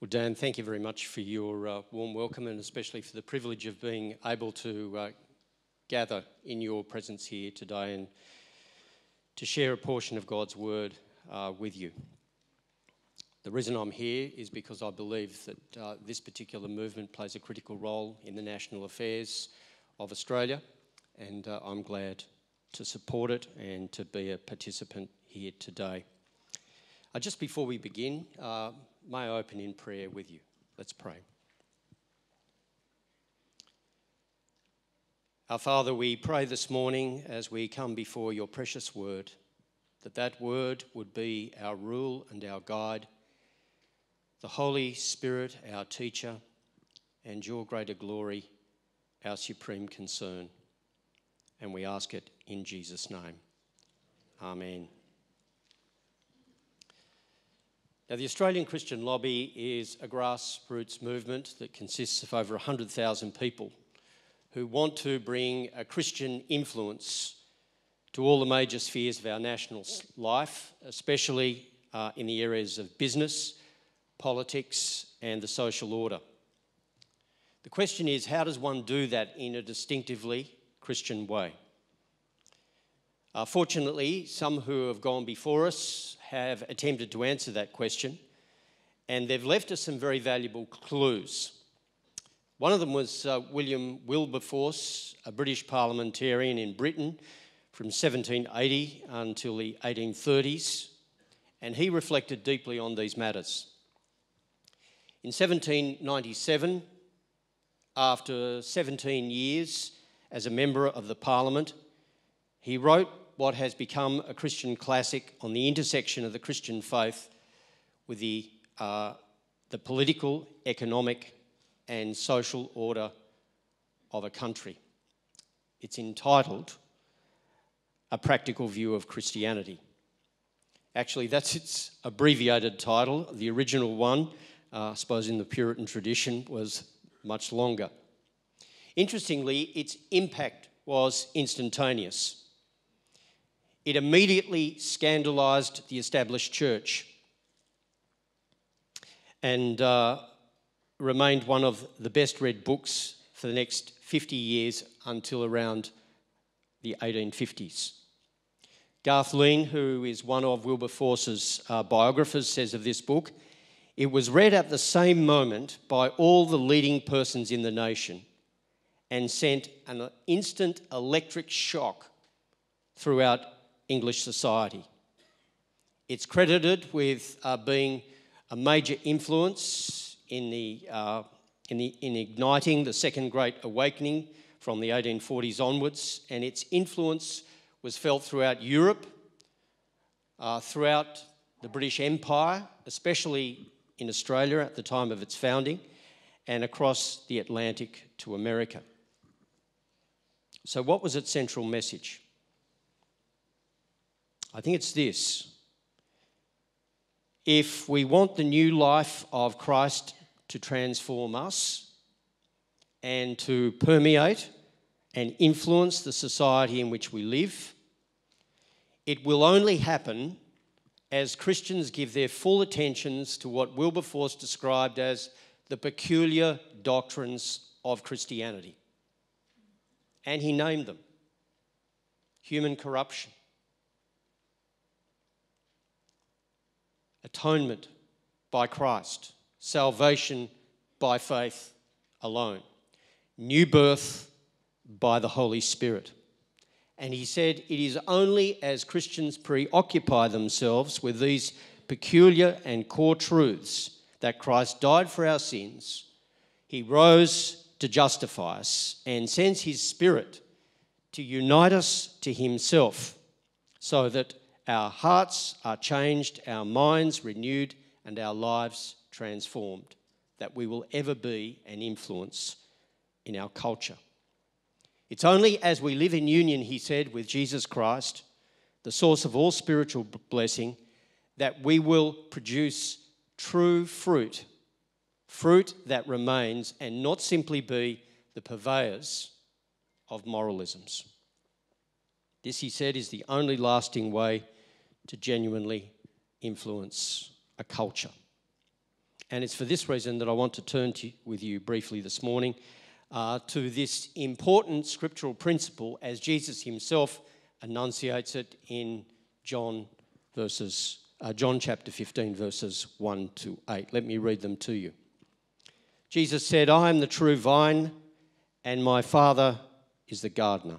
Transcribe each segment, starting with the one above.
Well, Dan, thank you very much for your uh, warm welcome and especially for the privilege of being able to uh, gather in your presence here today and to share a portion of God's word uh, with you. The reason I'm here is because I believe that uh, this particular movement plays a critical role in the national affairs of Australia, and uh, I'm glad to support it and to be a participant here today. Uh, just before we begin, May I open in prayer with you? Let's pray. Our Father, we pray this morning as we come before your precious word that that word would be our rule and our guide, the Holy Spirit, our teacher, and your greater glory, our supreme concern. And we ask it in Jesus' name. Amen. Now, the Australian Christian Lobby is a grassroots movement that consists of over 100,000 people who want to bring a Christian influence to all the major spheres of our national life, especially uh, in the areas of business, politics, and the social order. The question is how does one do that in a distinctively Christian way? Uh, fortunately, some who have gone before us have attempted to answer that question, and they've left us some very valuable clues. One of them was uh, William Wilberforce, a British parliamentarian in Britain from 1780 until the 1830s, and he reflected deeply on these matters. In 1797, after 17 years as a member of the parliament, he wrote what has become a Christian classic on the intersection of the Christian faith with the, uh, the political, economic, and social order of a country. It's entitled A Practical View of Christianity. Actually, that's its abbreviated title. The original one, uh, I suppose in the Puritan tradition, was much longer. Interestingly, its impact was instantaneous it immediately scandalized the established church and uh, remained one of the best read books for the next 50 years until around the 1850s. Garth Lean, who is one of Wilberforce's uh, biographers, says of this book it was read at the same moment by all the leading persons in the nation and sent an instant electric shock throughout English society. It's credited with uh, being a major influence in, the, uh, in, the, in igniting the Second Great Awakening from the 1840s onwards, and its influence was felt throughout Europe, uh, throughout the British Empire, especially in Australia at the time of its founding, and across the Atlantic to America. So, what was its central message? I think it's this. If we want the new life of Christ to transform us and to permeate and influence the society in which we live, it will only happen as Christians give their full attentions to what Wilberforce described as the peculiar doctrines of Christianity. And he named them human corruption, atonement by Christ, salvation by faith alone, new birth by the Holy Spirit. And he said, It is only as Christians preoccupy themselves with these peculiar and core truths that Christ died for our sins, he rose to justify us, and sends his Spirit to unite us to himself so that our hearts are changed, our minds renewed, and our lives transformed, that we will ever be an influence in our culture. It's only as we live in union, he said, with Jesus Christ, the source of all spiritual blessing, that we will produce true fruit, fruit that remains, and not simply be the purveyors of moralisms. This, he said, is the only lasting way to genuinely influence a culture. And it's for this reason that I want to turn to, with you briefly this morning uh, to this important scriptural principle as Jesus himself enunciates it in John verses uh, John chapter 15 verses 1 to 8. Let me read them to you. Jesus said, "I am the true vine, and my Father is the gardener.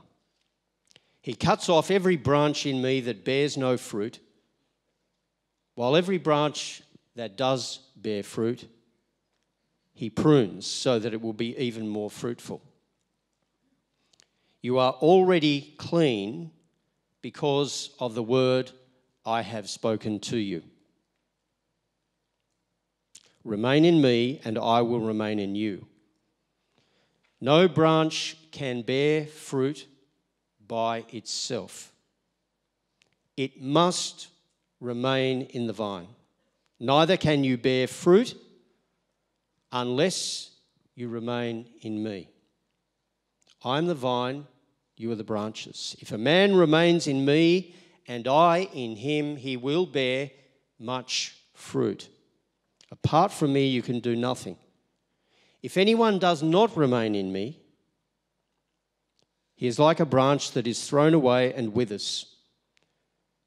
He cuts off every branch in me that bears no fruit, while every branch that does bear fruit, he prunes so that it will be even more fruitful. You are already clean because of the word I have spoken to you. Remain in me, and I will remain in you. No branch can bear fruit by itself, it must remain in the vine. Neither can you bear fruit unless you remain in me. I am the vine, you are the branches. If a man remains in me and I in him, he will bear much fruit. Apart from me, you can do nothing. If anyone does not remain in me, he is like a branch that is thrown away and withers.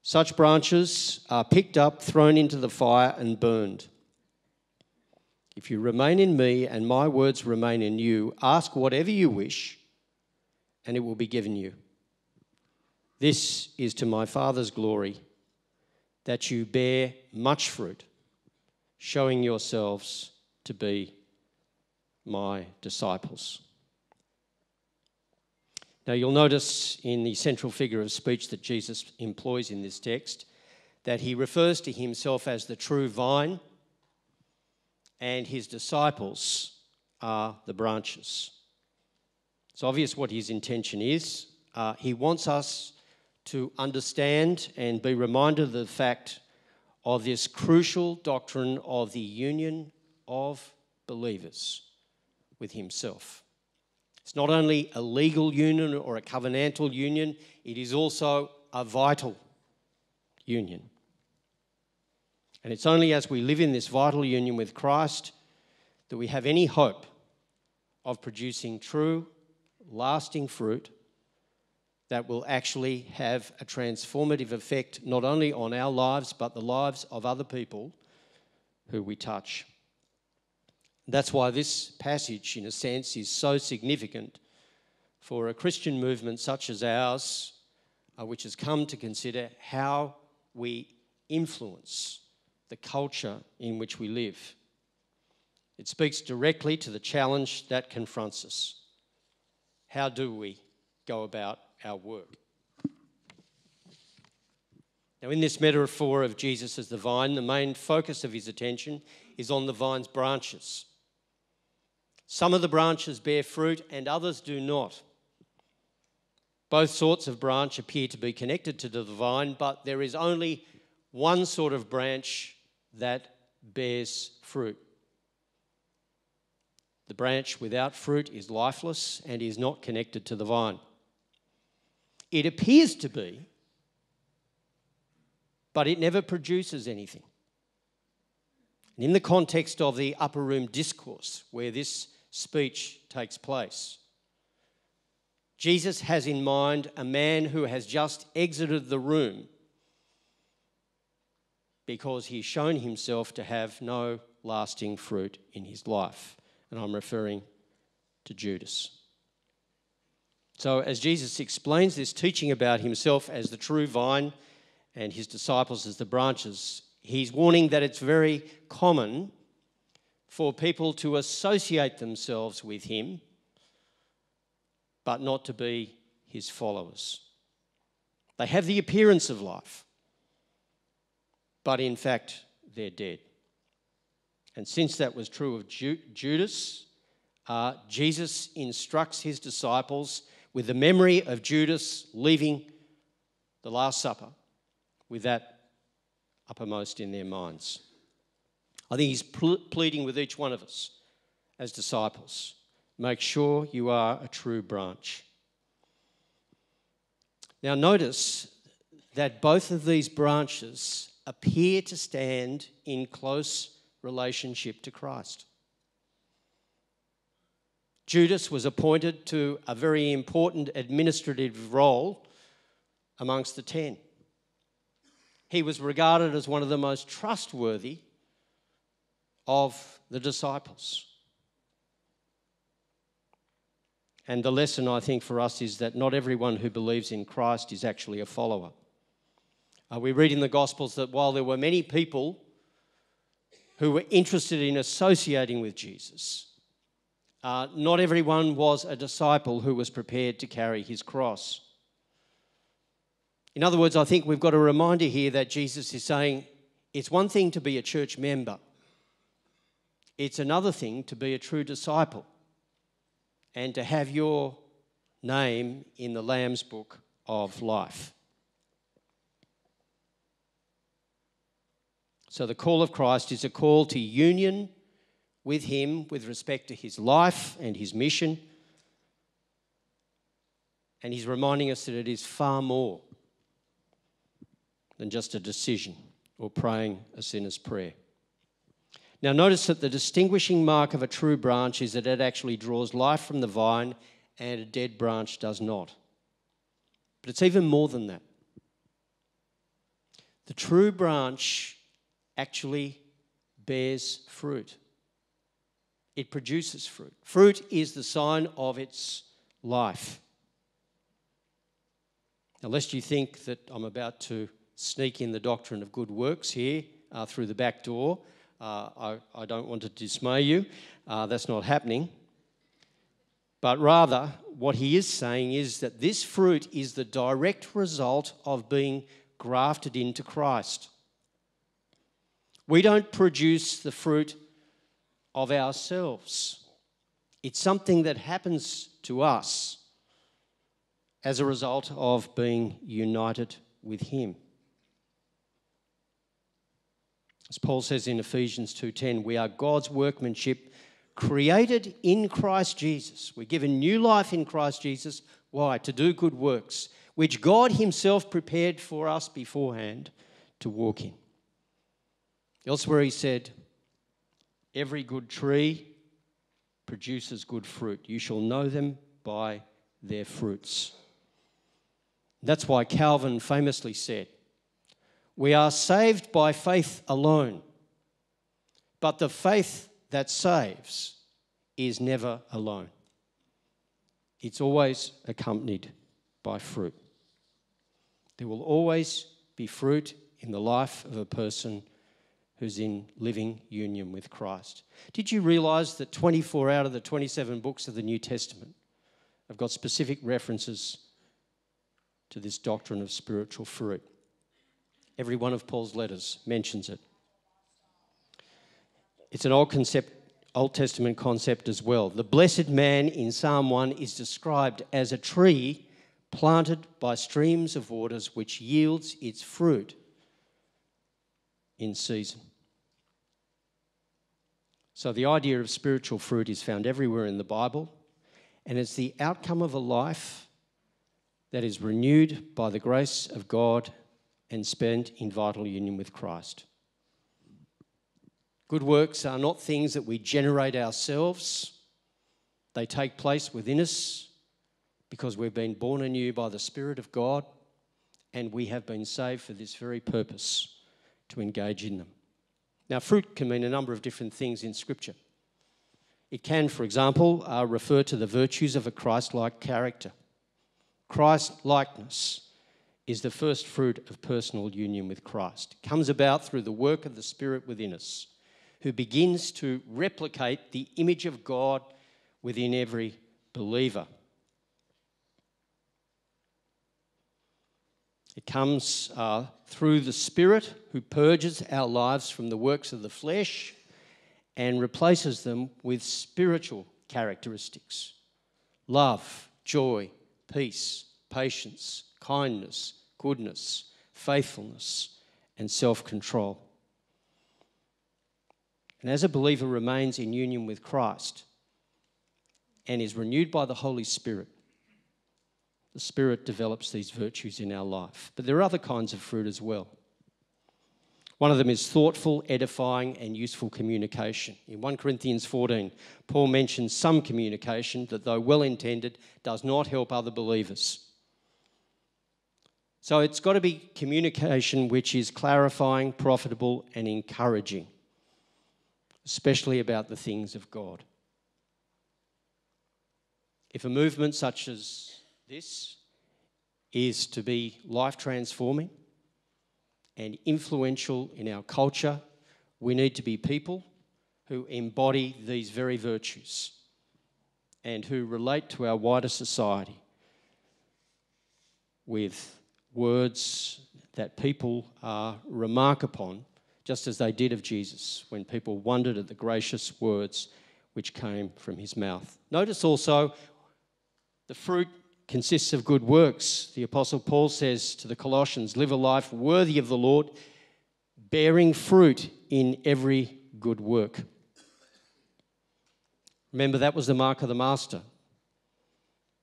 Such branches are picked up, thrown into the fire, and burned. If you remain in me and my words remain in you, ask whatever you wish, and it will be given you. This is to my Father's glory, that you bear much fruit, showing yourselves to be my disciples. Now, you'll notice in the central figure of speech that Jesus employs in this text that he refers to himself as the true vine, and his disciples are the branches. It's obvious what his intention is. Uh, he wants us to understand and be reminded of the fact of this crucial doctrine of the union of believers with himself. It's not only a legal union or a covenantal union, it is also a vital union. And it's only as we live in this vital union with Christ that we have any hope of producing true, lasting fruit that will actually have a transformative effect not only on our lives but the lives of other people who we touch. That's why this passage, in a sense, is so significant for a Christian movement such as ours, uh, which has come to consider how we influence the culture in which we live. It speaks directly to the challenge that confronts us. How do we go about our work? Now, in this metaphor of Jesus as the vine, the main focus of his attention is on the vine's branches. Some of the branches bear fruit and others do not. Both sorts of branch appear to be connected to the vine, but there is only one sort of branch that bears fruit. The branch without fruit is lifeless and is not connected to the vine. It appears to be, but it never produces anything. And in the context of the upper room discourse, where this speech takes place. Jesus has in mind a man who has just exited the room because he's shown himself to have no lasting fruit in his life. And I'm referring to Judas. So, as Jesus explains this teaching about himself as the true vine and his disciples as the branches, he's warning that it's very common for people to associate themselves with him, but not to be his followers. They have the appearance of life, but in fact, they're dead. And since that was true of Ju- Judas, uh, Jesus instructs his disciples with the memory of Judas leaving the Last Supper, with that uppermost in their minds. I think he's pleading with each one of us as disciples make sure you are a true branch. Now, notice that both of these branches appear to stand in close relationship to Christ. Judas was appointed to a very important administrative role amongst the ten. He was regarded as one of the most trustworthy of the disciples. And the lesson, I think, for us is that not everyone who believes in Christ is actually a follower. Uh, we read in the Gospels that while there were many people who were interested in associating with Jesus, uh, not everyone was a disciple who was prepared to carry his cross. In other words, I think we've got a reminder here that Jesus is saying it's one thing to be a church member, it's another thing to be a true disciple and to have your name in the Lamb's book of life. So, the call of Christ is a call to union with Him with respect to His life and His mission. And He's reminding us that it is far more than just a decision or praying a sinner's prayer. Now, notice that the distinguishing mark of a true branch is that it actually draws life from the vine and a dead branch does not. But it's even more than that. The true branch actually bears fruit, it produces fruit. Fruit is the sign of its life. Now, lest you think that I'm about to sneak in the doctrine of good works here uh, through the back door, I, I, don't want to dismay you. Uh, that's not happening. But rather, what he is saying is that this fruit is the direct result of being grafted into Christ. We don't produce the fruit of ourselves, it's something that happens to us as a result of being united with Him. As Paul says in Ephesians 2:10, we are God's workmanship created in Christ Jesus. We're given new life in Christ Jesus. Why? To do good works, which God himself prepared for us beforehand to walk in. Elsewhere he said, every good tree produces good fruit. You shall know them by their fruits. That's why Calvin famously said, we are saved by faith alone. But the faith that saves is never alone, it's always accompanied by fruit. There will always be fruit in the life of a person who's in living union with Christ. Did you realize that 24 out of the 27 books of the New Testament have got specific references to this doctrine of spiritual fruit? Every one of Paul's letters mentions it. It's an old concept, Old Testament concept as well. The blessed man in Psalm 1 is described as a tree planted by streams of waters which yields its fruit in season. So the idea of spiritual fruit is found everywhere in the Bible, and it's the outcome of a life that is renewed by the grace of God and spent in vital union with Christ. Good works are not things that we generate ourselves, they take place within us because we've been born anew by the Spirit of God and we have been saved for this very purpose to engage in them. Now, fruit can mean a number of different things in Scripture. It can, for example, uh, refer to the virtues of a Christ like character. Christ likeness is the first fruit of personal union with Christ. It comes about through the work of the Spirit within us, who begins to replicate the image of God within every believer. It comes uh, through the Spirit who purges our lives from the works of the flesh and replaces them with spiritual characteristics love, joy, peace, patience, kindness, goodness, faithfulness, and self control. And as a believer remains in union with Christ and is renewed by the Holy Spirit, the Spirit develops these virtues in our life. But there are other kinds of fruit as well. One of them is thoughtful, edifying, and useful communication. In 1 Corinthians 14, Paul mentions some communication that, though well intended, does not help other believers. So it's got to be communication which is clarifying, profitable, and encouraging, especially about the things of God. If a movement such as this is to be life transforming, and influential in our culture, we need to be people who embody these very virtues and who relate to our wider society with words that people uh, remark upon, just as they did of Jesus when people wondered at the gracious words which came from his mouth. Notice also the fruit consists of good works. The Apostle Paul says to the Colossians, Live a life worthy of the Lord, bearing fruit in every good work. Remember, that was the mark of the Master.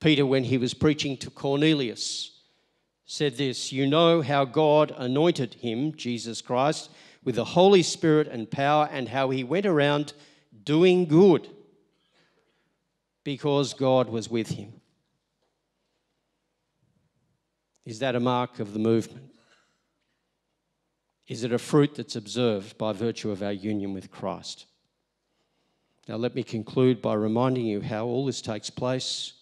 Peter, when he was preaching to Cornelius, said this You know how God anointed him, Jesus Christ, with the Holy Spirit and power, and how he went around doing good because God was with him. Is that a mark of the movement? Is it a fruit that's observed by virtue of our union with Christ? Now, let me conclude by reminding you how all this takes place.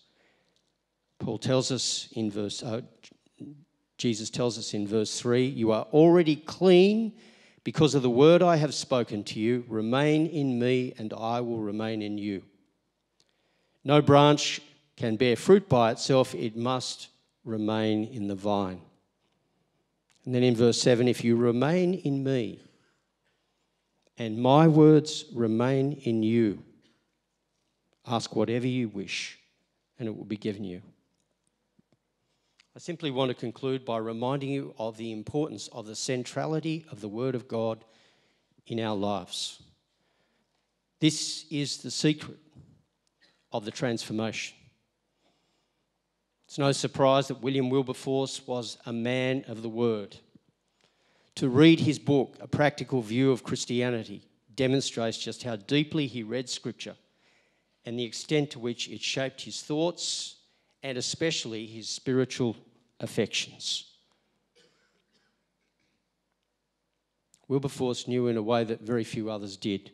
Paul tells us in verse, uh, Jesus tells us in verse 3 You are already clean because of the word I have spoken to you. Remain in me, and I will remain in you. No branch can bear fruit by itself, it must remain in the vine. And then in verse 7 if you remain in me and my words remain in you, ask whatever you wish and it will be given you. I simply want to conclude by reminding you of the importance of the centrality of the Word of God in our lives. This is the secret of the transformation. It's no surprise that William Wilberforce was a man of the word. To read his book, A Practical View of Christianity, demonstrates just how deeply he read Scripture and the extent to which it shaped his thoughts and especially his spiritual affections. Wilberforce knew in a way that very few others did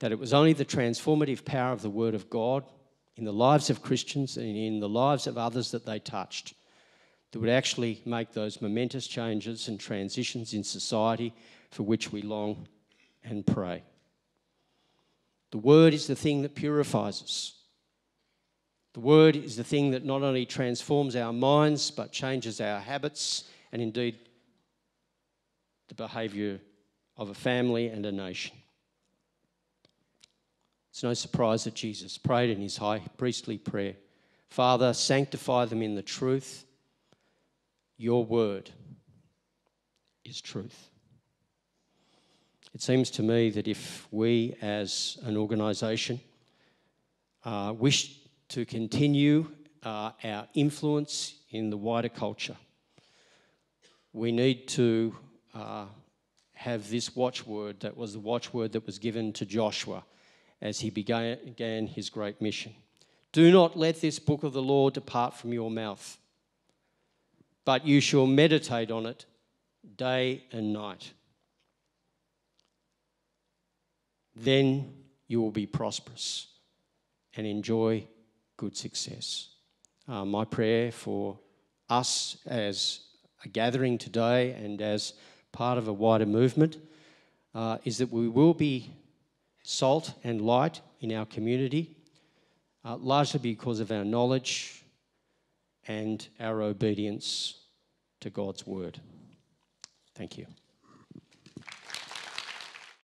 that it was only the transformative power of the Word of God in the lives of Christians and in the lives of others that they touched that would actually make those momentous changes and transitions in society for which we long and pray. The Word is the thing that purifies us. The Word is the thing that not only transforms our minds but changes our habits and indeed the behaviour of a family and a nation. It's no surprise that Jesus prayed in his high priestly prayer Father, sanctify them in the truth. Your word is truth. It seems to me that if we as an organisation uh, wish to continue uh, our influence in the wider culture, we need to uh, have this watchword that was the watchword that was given to Joshua as he began his great mission. Do not let this book of the law depart from your mouth, but you shall meditate on it day and night. Then you will be prosperous and enjoy good success. Uh, my prayer for us as a gathering today and as part of a wider movement uh, is that we will be salt and light in our community, uh, largely because of our knowledge and our obedience to God's word. Thank you.